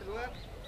Good lugar?